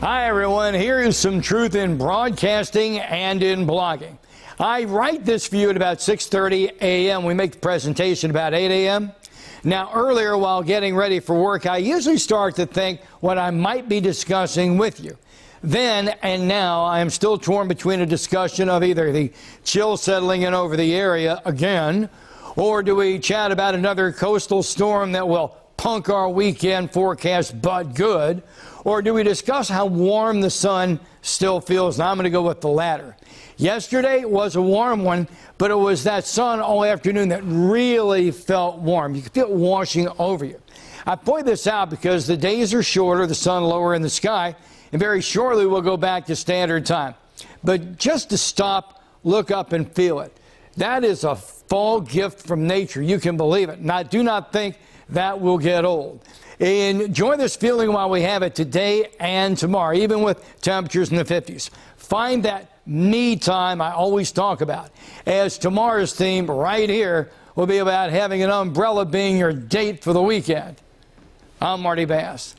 Hi, everyone. Here is some truth in broadcasting and in blogging. I write this for you at about 6.30 a.m. We make the presentation about 8 a.m. Now, earlier while getting ready for work, I usually start to think what I might be discussing with you. Then and now, I am still torn between a discussion of either the chill settling in over the area again, or do we chat about another coastal storm that will punk our weekend forecast but good? Or do we discuss how warm the sun still feels? I'm going to go with the latter. Yesterday was a warm one, but it was that sun all afternoon that really felt warm. You could feel it washing over you. I point this out because the days are shorter, the sun lower in the sky, and very shortly we'll go back to standard time. But just to stop, look up, and feel it. That is a fall gift from nature. You can believe it. Now, do not think that will get old. Enjoy this feeling while we have it today and tomorrow, even with temperatures in the 50s. Find that me time I always talk about, as tomorrow's theme right here will be about having an umbrella being your date for the weekend. I'm Marty Bass.